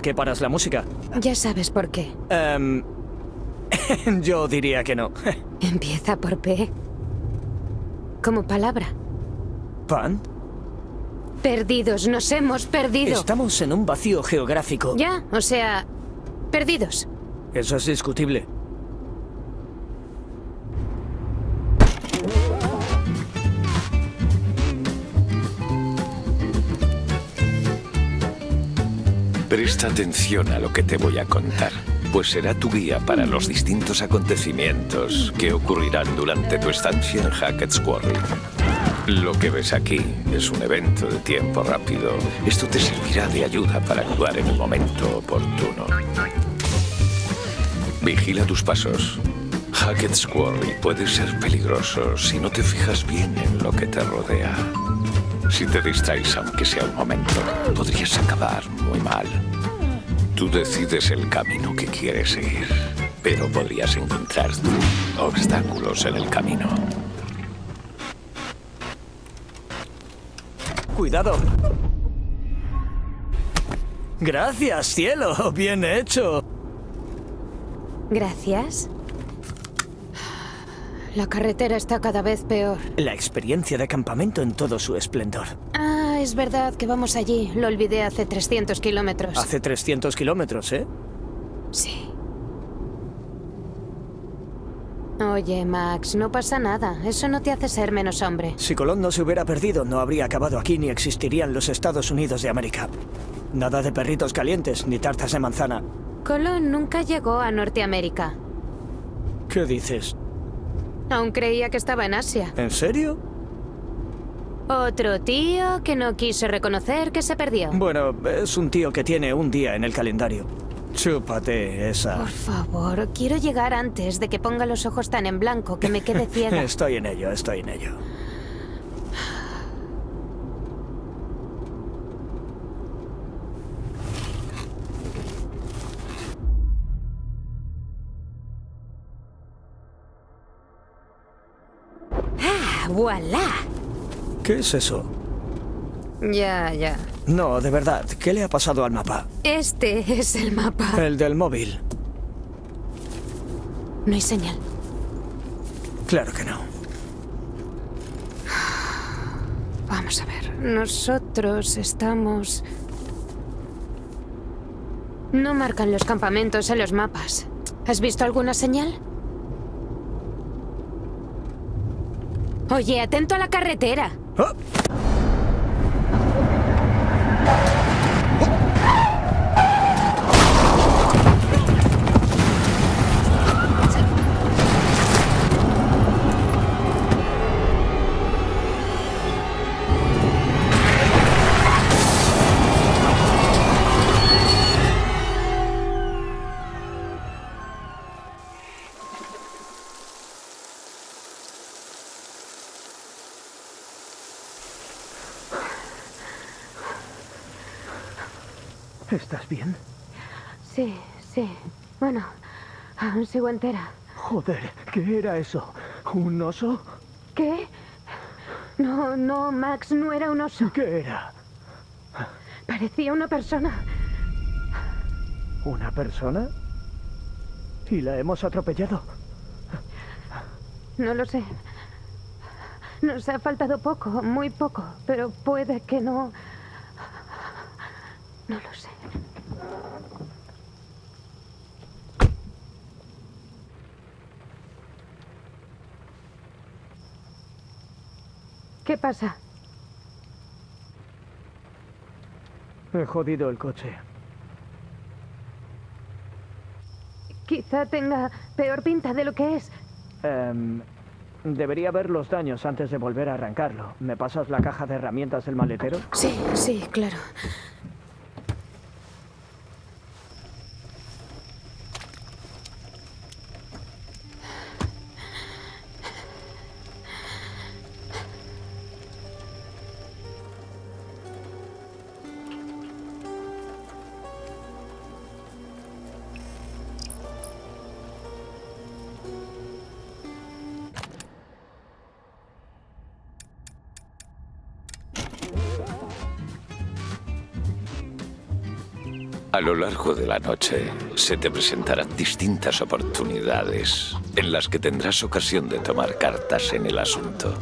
¿Por qué paras la música? Ya sabes por qué. Em, yo diría que no. Empieza por P. Como palabra. ¿Pan? Perdidos, nos hemos perdido. Estamos en un vacío geográfico. Ya, o sea, perdidos. Eso es discutible. Presta atención a lo que te voy a contar, pues será tu guía para los distintos acontecimientos que ocurrirán durante tu estancia en Hackett's Quarry. Lo que ves aquí es un evento de tiempo rápido. Esto te servirá de ayuda para actuar en el momento oportuno. Vigila tus pasos. Hackett's Quarry puede ser peligroso si no te fijas bien en lo que te rodea. Si te distraes aunque sea un momento, podrías acabar muy mal. Tú decides el camino que quieres seguir, pero podrías encontrar obstáculos en el camino. Cuidado. Gracias, cielo. Bien hecho. Gracias. La carretera está cada vez peor. La experiencia de campamento en todo su esplendor. Ah, es verdad que vamos allí. Lo olvidé hace 300 kilómetros. Hace 300 kilómetros, ¿eh? Sí. Oye, Max, no pasa nada. Eso no te hace ser menos hombre. Si Colón no se hubiera perdido, no habría acabado aquí ni existirían los Estados Unidos de América. Nada de perritos calientes ni tartas de manzana. Colón nunca llegó a Norteamérica. ¿Qué dices? Aún creía que estaba en Asia. ¿En serio? Otro tío que no quiso reconocer que se perdió. Bueno, es un tío que tiene un día en el calendario. Chúpate esa. Por favor, quiero llegar antes de que ponga los ojos tan en blanco que me quede ciega. Estoy en ello, estoy en ello. ¡Ah, voilà! ¿Qué es eso? Ya, ya. No, de verdad, ¿qué le ha pasado al mapa? Este es el mapa. El del móvil. No hay señal. Claro que no. Vamos a ver. Nosotros estamos... No marcan los campamentos en los mapas. ¿Has visto alguna señal? Oye, atento a la carretera. ¡Ah! ¿Estás bien? Sí, sí. Bueno, aún sigo entera. Joder, ¿qué era eso? ¿Un oso? ¿Qué? No, no, Max, no era un oso. ¿Qué era? Parecía una persona. ¿Una persona? ¿Y la hemos atropellado? No lo sé. Nos ha faltado poco, muy poco, pero puede que no. No lo sé. ¿Qué pasa? He jodido el coche. Quizá tenga peor pinta de lo que es. Em, debería ver los daños antes de volver a arrancarlo. ¿Me pasas la caja de herramientas del maletero? Sí, sí, claro. Largo de la noche se te presentarán distintas oportunidades en las que tendrás ocasión de tomar cartas en el asunto.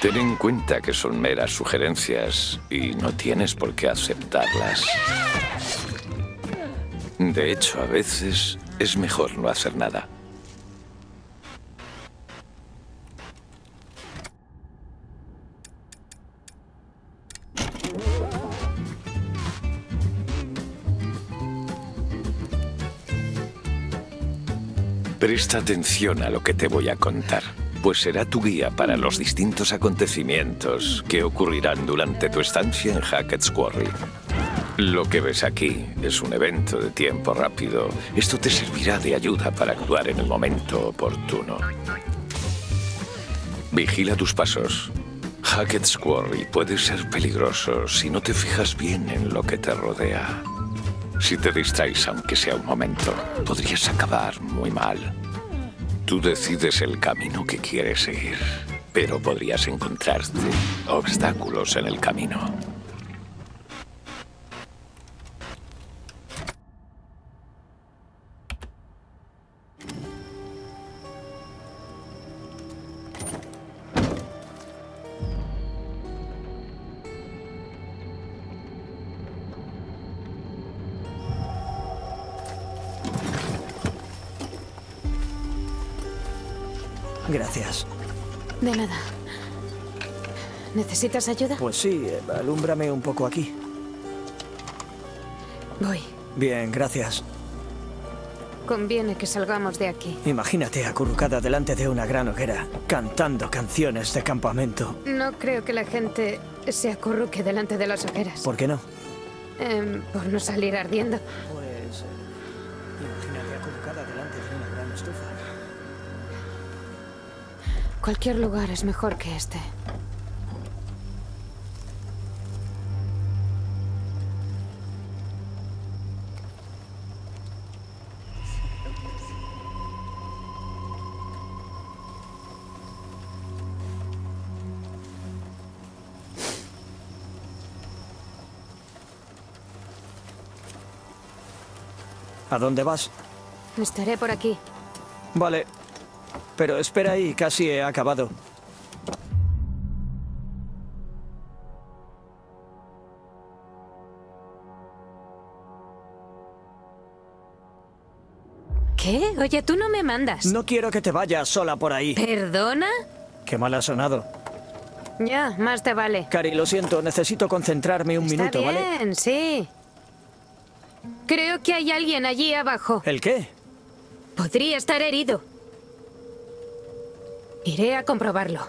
Ten en cuenta que son meras sugerencias y no tienes por qué aceptarlas. De hecho, a veces es mejor no hacer nada. Presta atención a lo que te voy a contar, pues será tu guía para los distintos acontecimientos que ocurrirán durante tu estancia en Hackett's Quarry. Lo que ves aquí es un evento de tiempo rápido. Esto te servirá de ayuda para actuar en el momento oportuno. Vigila tus pasos. Hackett's Quarry puede ser peligroso si no te fijas bien en lo que te rodea. Si te distraes, aunque sea un momento, podrías acabar muy mal. Tú decides el camino que quieres seguir, pero podrías encontrarte obstáculos en el camino. ¿Necesitas ayuda? Pues sí, eh, alúmbrame un poco aquí. Voy. Bien, gracias. Conviene que salgamos de aquí. Imagínate acurrucada delante de una gran hoguera, cantando canciones de campamento. No creo que la gente se acurruque delante de las hogueras. ¿Por qué no? Em, por no salir ardiendo. Pues imagínate acurrucada delante de una gran estufa. Cualquier lugar es mejor que este. Dónde vas? Estaré por aquí. Vale. Pero espera ahí, casi he acabado. ¿Qué? Oye, tú no me mandas. No quiero que te vayas sola por ahí. ¿Perdona? Qué mal ha sonado. Ya, más te vale. Cari, lo siento, necesito concentrarme un minuto, Está ¿vale? bien, sí. Creo que hay alguien allí abajo. ¿El qué? Podría estar herido. Iré a comprobarlo.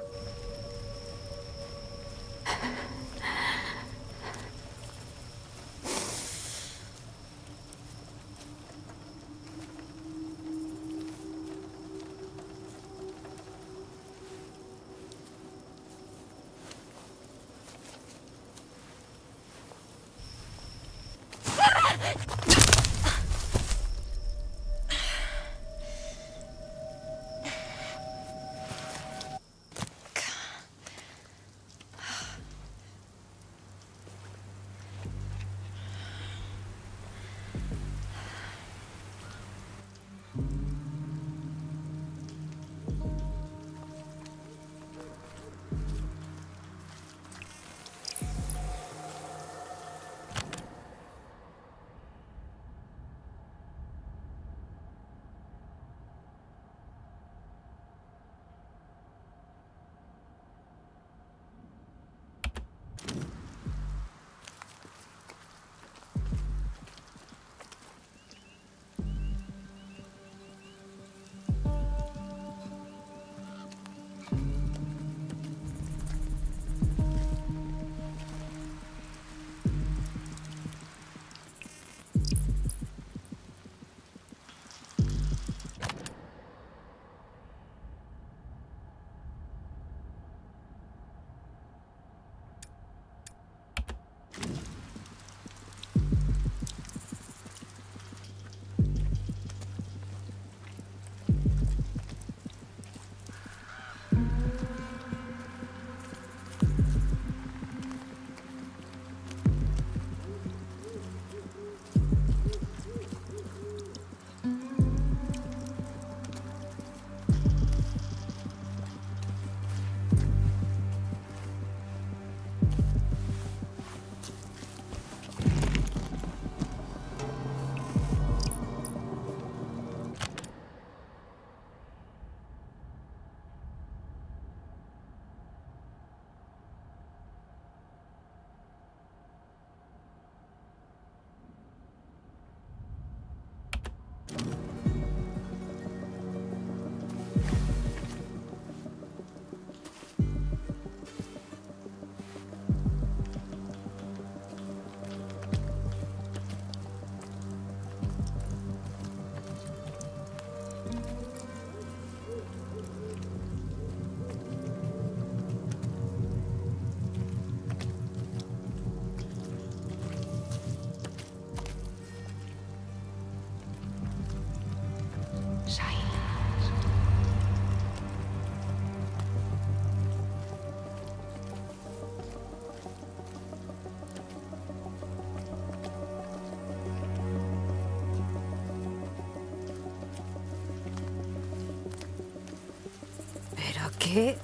¿Qué?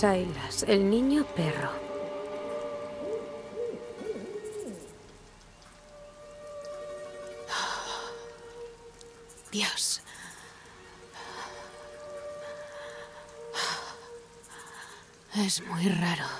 Silas, el niño perro. Dios. Es muy raro.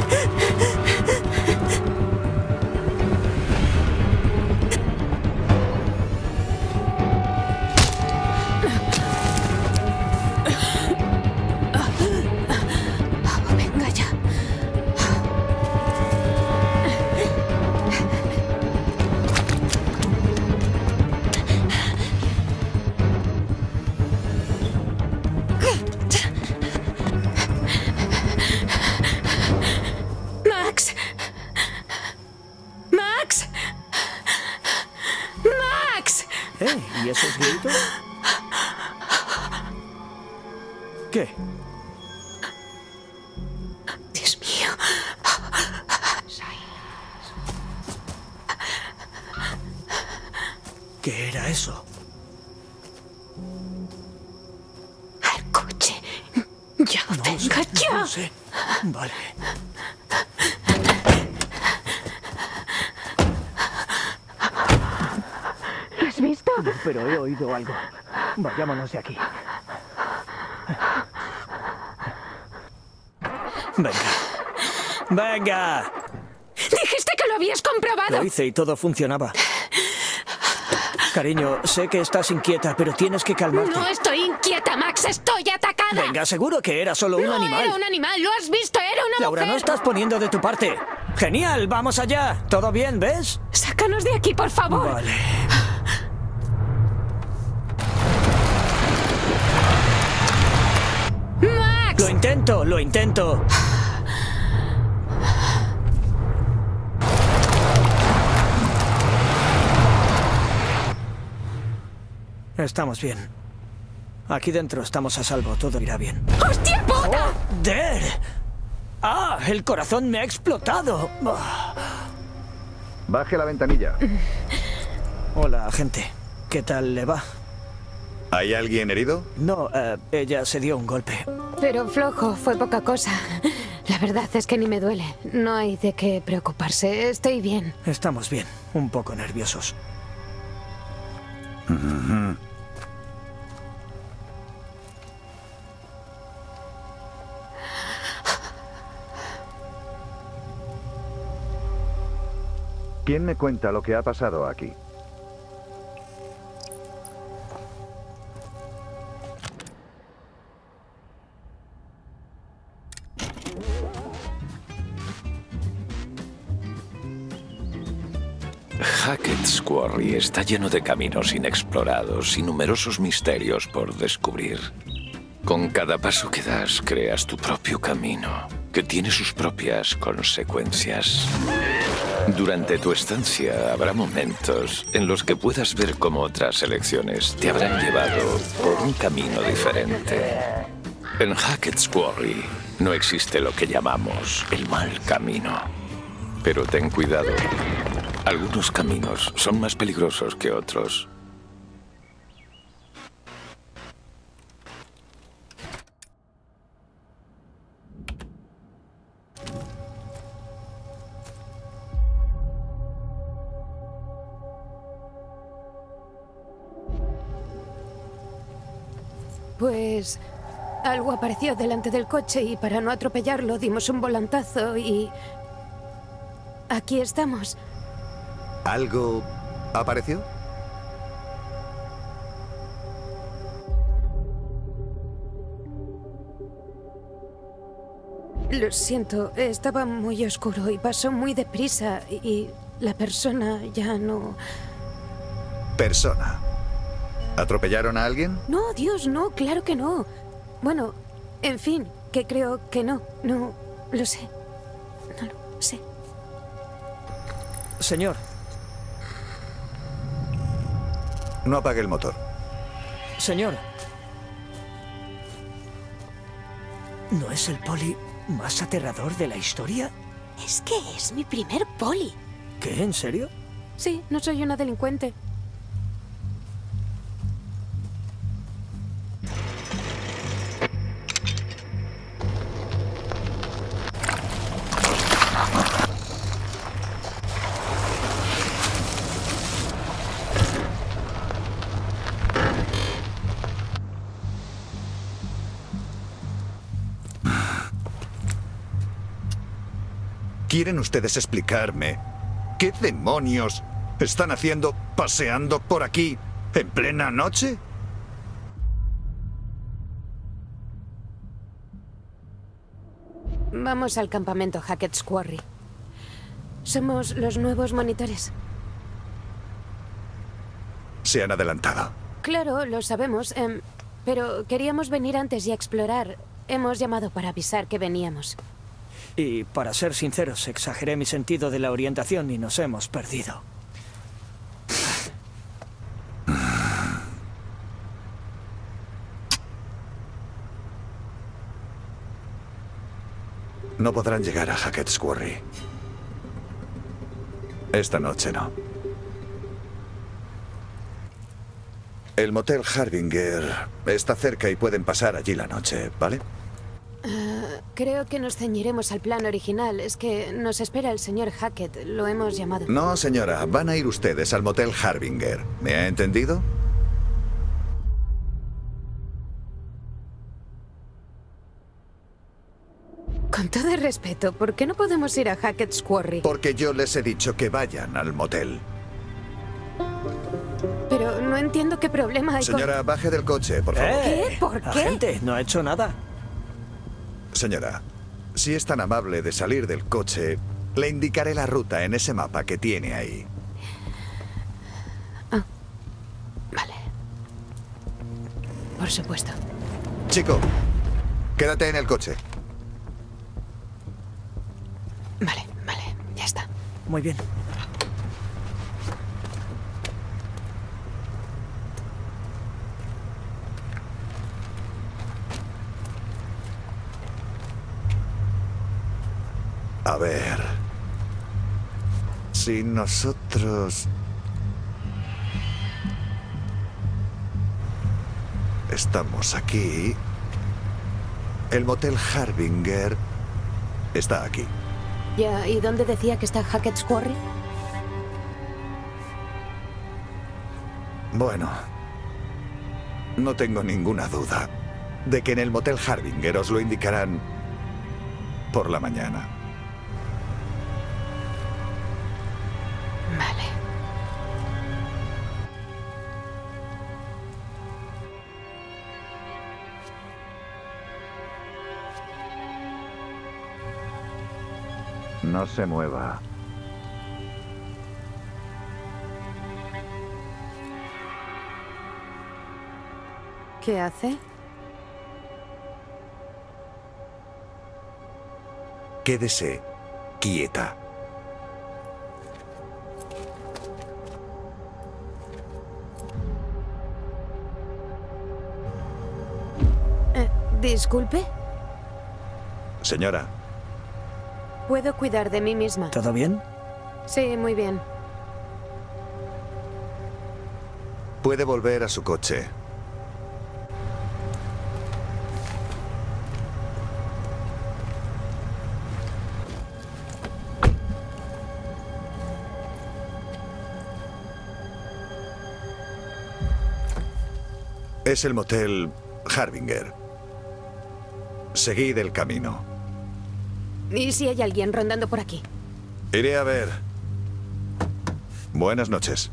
De aquí. Venga. Venga. Dijiste que lo habías comprobado. Lo hice y todo funcionaba. Cariño, sé que estás inquieta, pero tienes que calmarte. No estoy inquieta, Max. Estoy atacada. Venga, seguro que era solo un no animal. era un animal. Lo has visto. Era una Laura, no estás poniendo de tu parte. Genial, vamos allá. ¿Todo bien, ves? Sácanos de aquí, por favor. Vale. Max. Lo intento, lo intento. Estamos bien. Aquí dentro estamos a salvo, todo irá bien. ¡Hostia puta! ¡Der! ¡Ah! El corazón me ha explotado. Baje la ventanilla. Hola, gente. ¿Qué tal le va? ¿Hay alguien herido? No, eh, ella se dio un golpe. Pero flojo, fue poca cosa. La verdad es que ni me duele. No hay de qué preocuparse. Estoy bien. Estamos bien, un poco nerviosos. ¿Quién me cuenta lo que ha pasado aquí? Hackett's Quarry está lleno de caminos inexplorados y numerosos misterios por descubrir. Con cada paso que das, creas tu propio camino, que tiene sus propias consecuencias. Durante tu estancia habrá momentos en los que puedas ver cómo otras elecciones te habrán llevado por un camino diferente. En Hackett's Quarry no existe lo que llamamos el mal camino. Pero ten cuidado. Algunos caminos son más peligrosos que otros. Pues algo apareció delante del coche y para no atropellarlo dimos un volantazo y... Aquí estamos. ¿Algo apareció? Lo siento, estaba muy oscuro y pasó muy deprisa y la persona ya no... Persona. ¿Atropellaron a alguien? No, Dios, no, claro que no. Bueno, en fin, que creo que no, no lo sé. No lo sé. Señor, No apague el motor. señor. ¿No es el poli más aterrador de la historia? Es que es mi primer poli. ¿Qué? ¿En serio? Sí, no soy una delincuente. ¿Quieren ustedes explicarme qué demonios están haciendo paseando por aquí en plena noche? Vamos al campamento Hackett's Quarry. Somos los nuevos monitores. Se han adelantado. Claro, lo sabemos, em, pero queríamos venir antes y explorar. Hemos llamado para avisar que veníamos. Y para ser sinceros, exageré mi sentido de la orientación y nos hemos perdido. No podrán llegar a Hackett's Quarry. Esta noche no. El motel Harbinger está cerca y pueden pasar allí la noche, ¿vale? Creo que nos ceñiremos al plan original. Es que nos espera el señor Hackett. Lo hemos llamado. No, señora, van a ir ustedes al motel Harbinger. ¿Me ha entendido? Con todo el respeto, ¿por qué no podemos ir a Hackett's Quarry? Porque yo les he dicho que vayan al motel. Pero no entiendo qué problema hay con... Señora, baje del coche, por favor. ¿Qué? ¿Por qué? Agente, no ha hecho nada. Señora, si es tan amable de salir del coche, le indicaré la ruta en ese mapa que tiene ahí. Vale. Por supuesto. Chico, quédate en el coche. Vale, vale. Ya está. Muy bien. A ver. Si nosotros... Estamos aquí. El motel Harbinger está aquí. Ya, ¿y dónde decía que está Hackett's Quarry? Bueno, no tengo ninguna duda de que en el motel Harbinger os lo indicarán por la mañana. No se mueva. ¿Qué hace? Quédese quieta. Eh, disculpe. Señora, Puedo cuidar de mí misma. ¿Todo bien? Sí, muy bien. puede volver a su coche. Es el motel Harbinger. Seguid el camino. ¿Y si hay alguien rondando por aquí? Iré a ver. Buenas noches.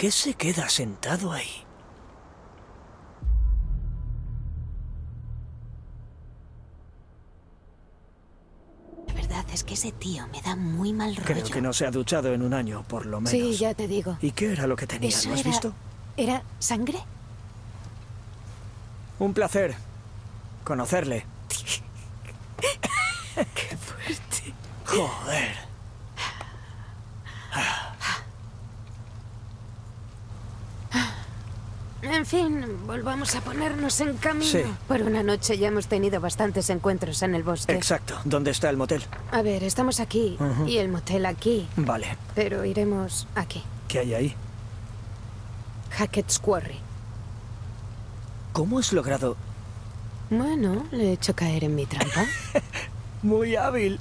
Qué se queda sentado ahí? La verdad es que ese tío me da muy mal rollo. Creo que no se ha duchado en un año, por lo menos. Sí, ya te digo. ¿Y qué era lo que tenía? ¿Eso ¿Lo has era- visto? ¿Era sangre? Un placer conocerle. Qué fuerte. Joder. En fin, volvamos a ponernos en camino. Sí. Por una noche ya hemos tenido bastantes encuentros en el bosque. Exacto. ¿Dónde está el motel? A ver, estamos aquí y el motel aquí, Vale. pero iremos aquí. ¿Qué hay ahí? Hackett's Quarry. ¿Cómo has logrado...? Bueno, le he hecho caer en mi trampa. Muy hábil.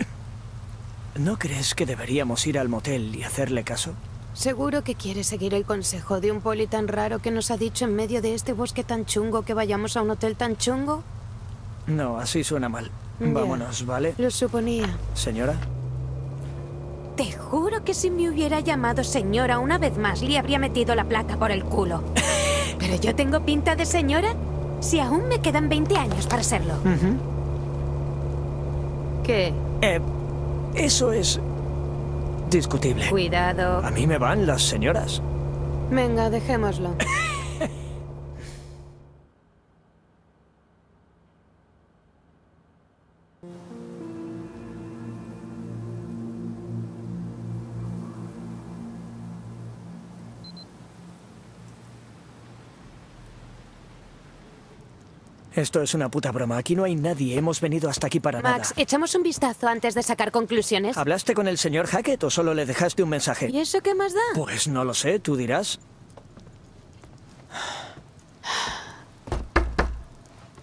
¿No crees que deberíamos ir al motel y hacerle caso? ¿Seguro que quiere seguir el consejo de un poli tan raro que nos ha dicho en medio de este bosque tan chungo que vayamos a un hotel tan chungo? No, así suena mal. Ya. Vámonos, ¿vale? Lo suponía. Señora. Te juro que si me hubiera llamado señora una vez más, le habría metido la placa por el culo. ¿Pero yo tengo pinta de señora? Si aún me quedan 20 años para serlo. ¿Qué? Eh, eso es... discutible. Cuidado. A mí me van las señoras. Venga, dejémoslo. Esto es una puta broma. Aquí no hay nadie. Hemos venido hasta aquí para Max, nada. echamos un vistazo antes de sacar conclusiones. ¿Hablaste con el señor Hackett o solo le dejaste un mensaje? ¿Y eso qué más da? Pues no lo sé, tú dirás.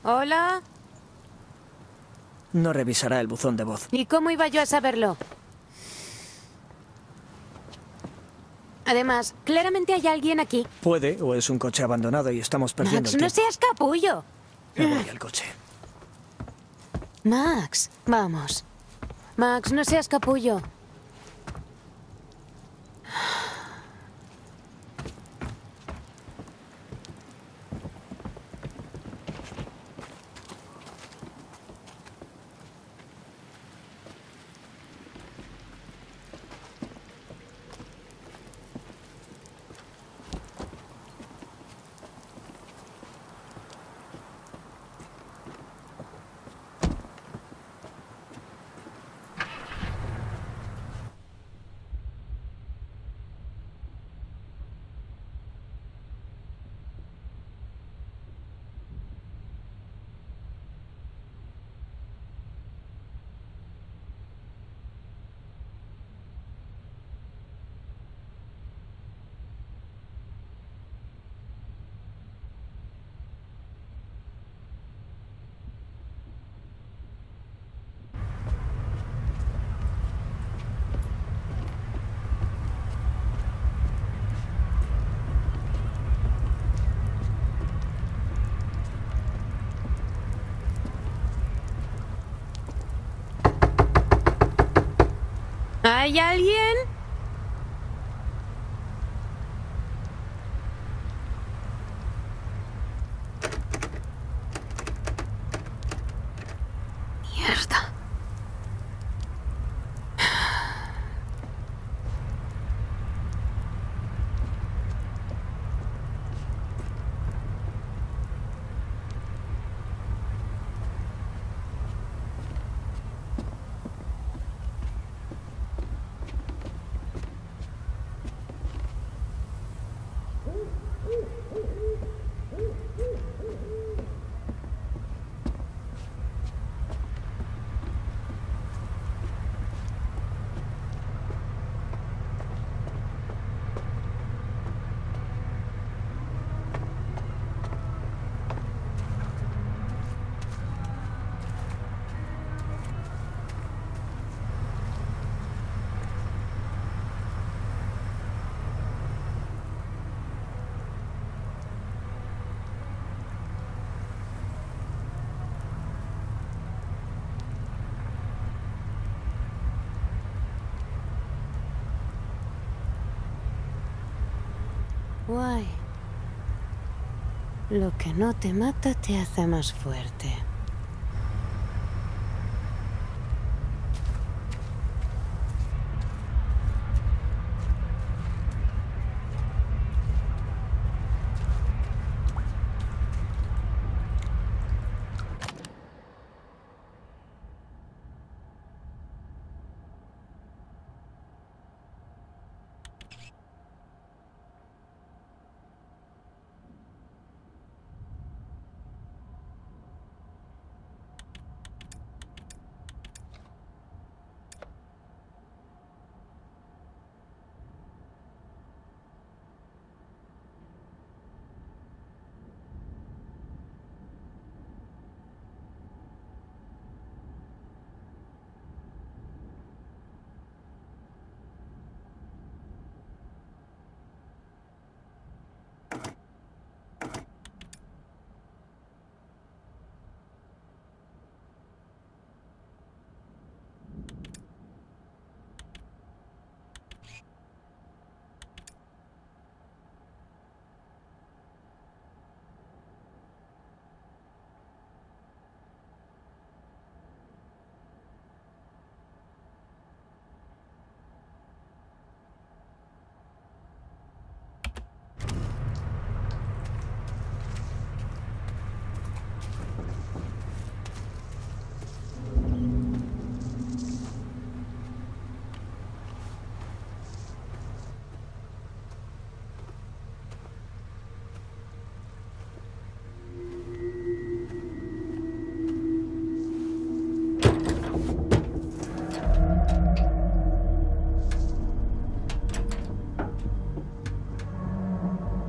Hola. No revisará el buzón de voz. ¿Y cómo iba yo a saberlo? Además, claramente hay alguien aquí. Puede, o es un coche abandonado y estamos perdiendo Max, el no tiempo. seas capullo. Me voy al coche. Max, vamos. Max, no seas capullo. ¿Hay alguien? Lo que no te mata te hace más fuerte.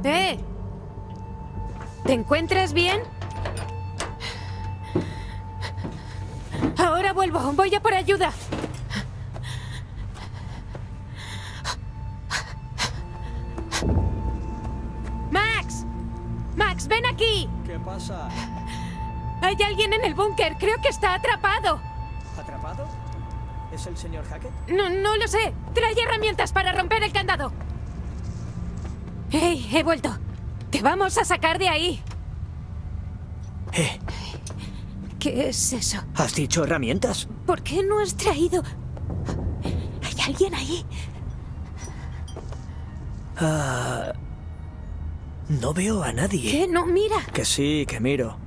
¡Eh! ¿Te encuentras bien? Ahora vuelvo. Voy a por ayuda. ¡Max! ¡Max, ven aquí! ¿Qué pasa? Hay alguien en el búnker. Creo que está atrapado. ¿Atrapado? ¿Es el señor Hackett? No, no lo sé. Trae herramientas para romper el candado. ¡Hey! He vuelto. Te vamos a sacar de ahí. Eh, ¿Qué es eso? ¿has dicho herramientas? ¿Por qué no has traído... ¿Hay alguien ahí? No veo a nadie. ¿Qué? No, mira. Que sí, que miro.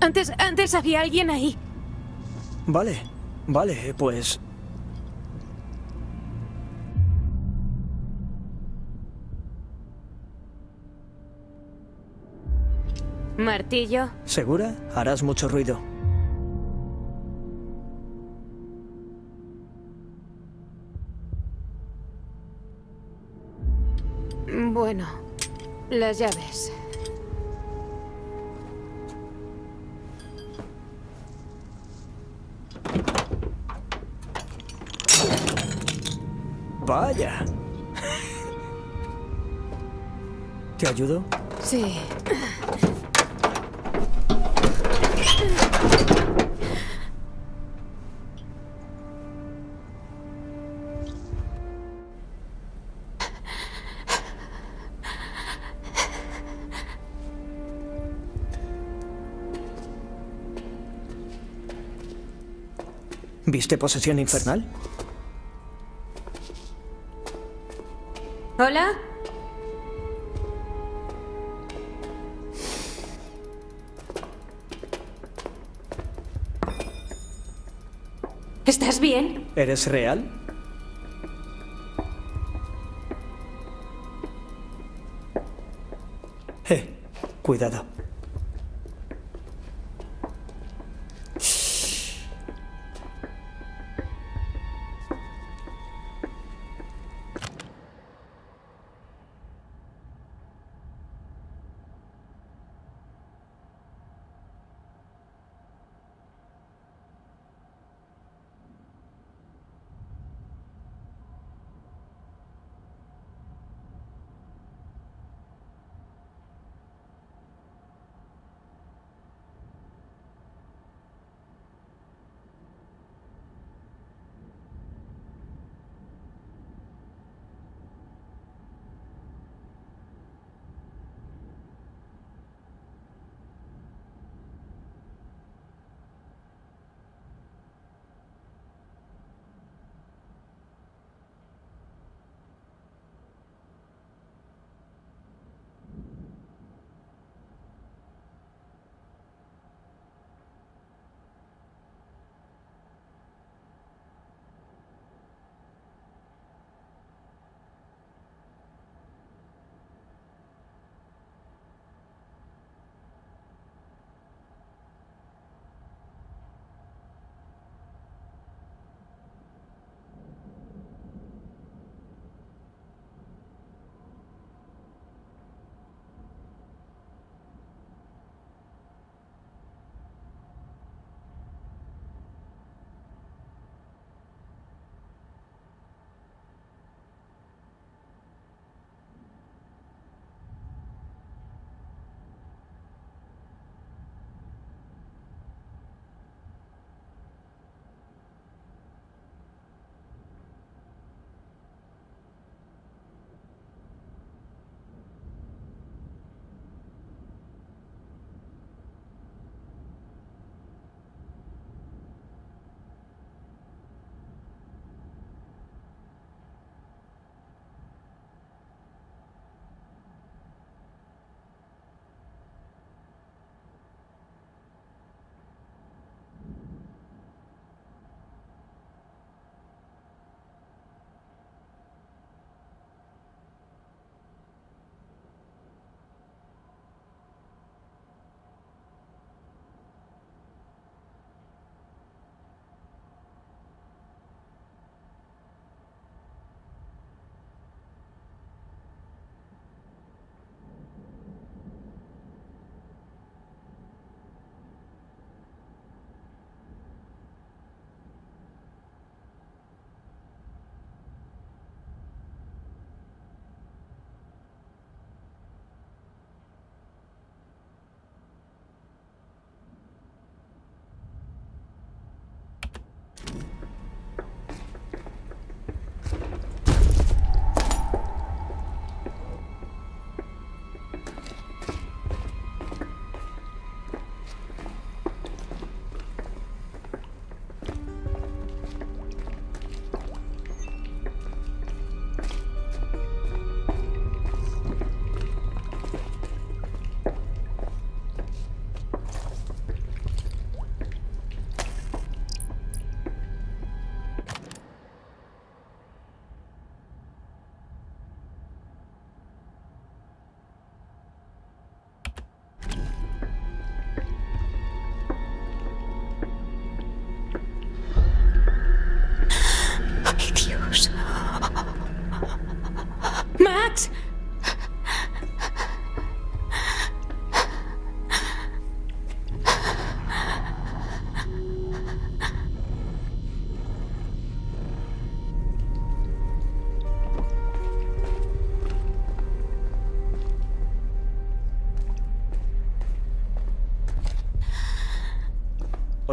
Antes, antes había alguien ahí. Vale, vale, pues... Martillo. ¿Segura? Harás mucho ruido. Bueno, las llaves. Vaya. ¿Te ayudo? Sí. ¿Viste posesión infernal? ¿Estás bien? ¿Eres real? Eh, cuidado.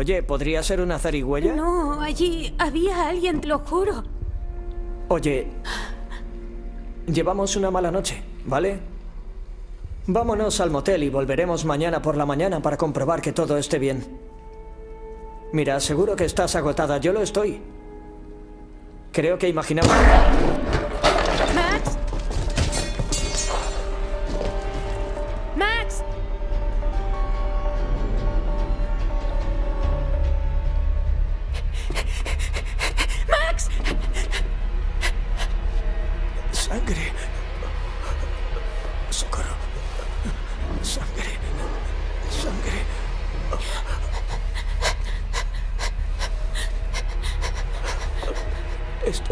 Oye, ¿podría ser una zarigüeya? No, allí había alguien, te lo juro. Oye, llevamos una mala noche, ¿vale? Vámonos al motel y volveremos mañana por la mañana para comprobar que todo esté bien. Mira, seguro que estás agotada, yo lo estoy. Creo que imaginaba...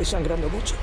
sangrando mucho.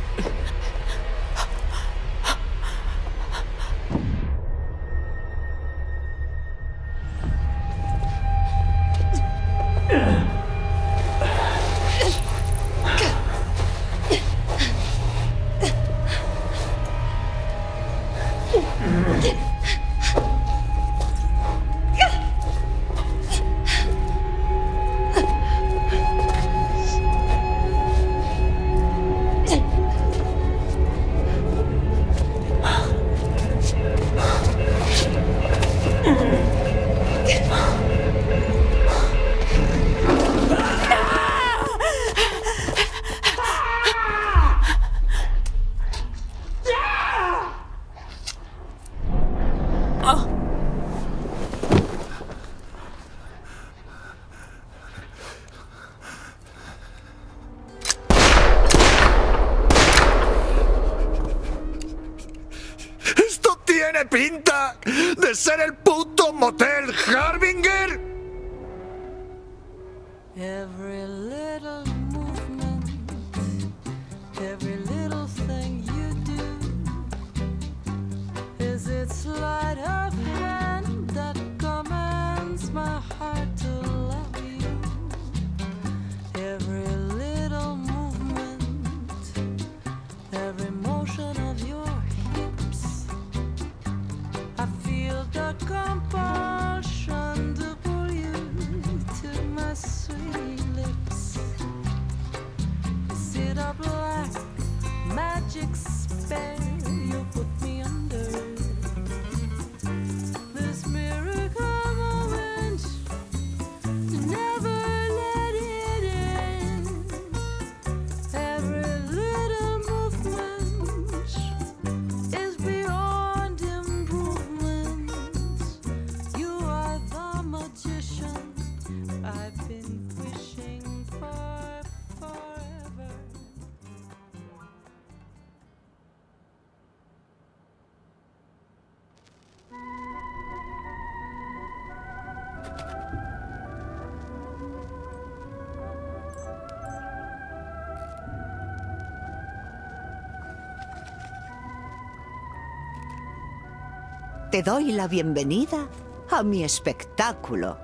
Te doy la bienvenida a mi espectáculo.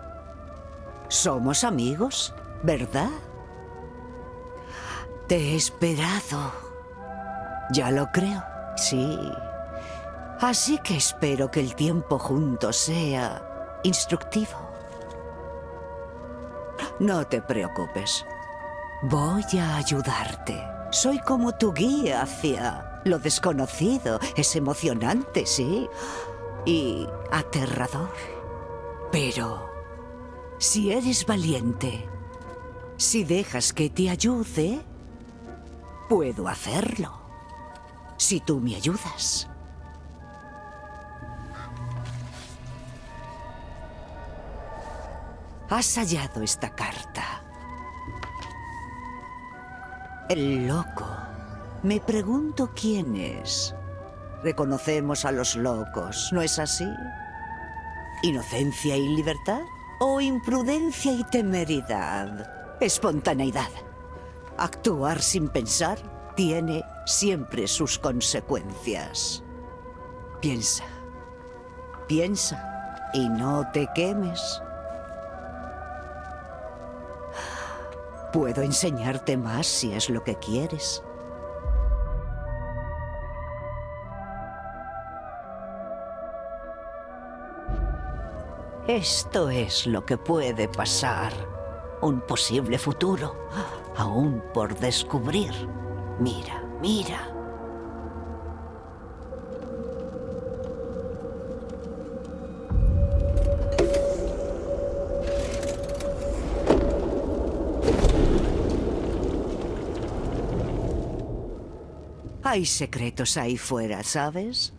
Somos amigos, ¿verdad? Te he esperado. Ya lo creo, sí. Así que espero que el tiempo juntos sea instructivo. No te preocupes. Voy a ayudarte. Soy como tu guía hacia lo desconocido. Es emocionante, sí. Y aterrador. Pero si eres valiente, si dejas que te ayude, puedo hacerlo. Si tú me ayudas. Has hallado esta carta. El loco. Me pregunto quién es. Reconocemos a los locos, ¿no es así? ¿Inocencia y libertad? ¿O imprudencia y temeridad? Espontaneidad. Actuar sin pensar tiene siempre sus consecuencias. Piensa. Piensa y no te quemes. Puedo enseñarte más si es lo que quieres. Esto es lo que puede pasar Un posible futuro aún por descubrir. Mira, mira. Hay secretos ahí fuera, ¿sabes?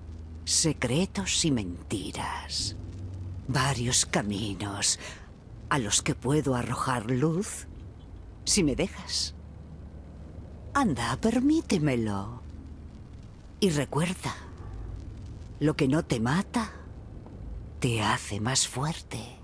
Secretos y mentiras. Varios caminos a los que puedo arrojar luz si me dejas. Anda, permítemelo. Y recuerda, lo que no te mata te hace más fuerte.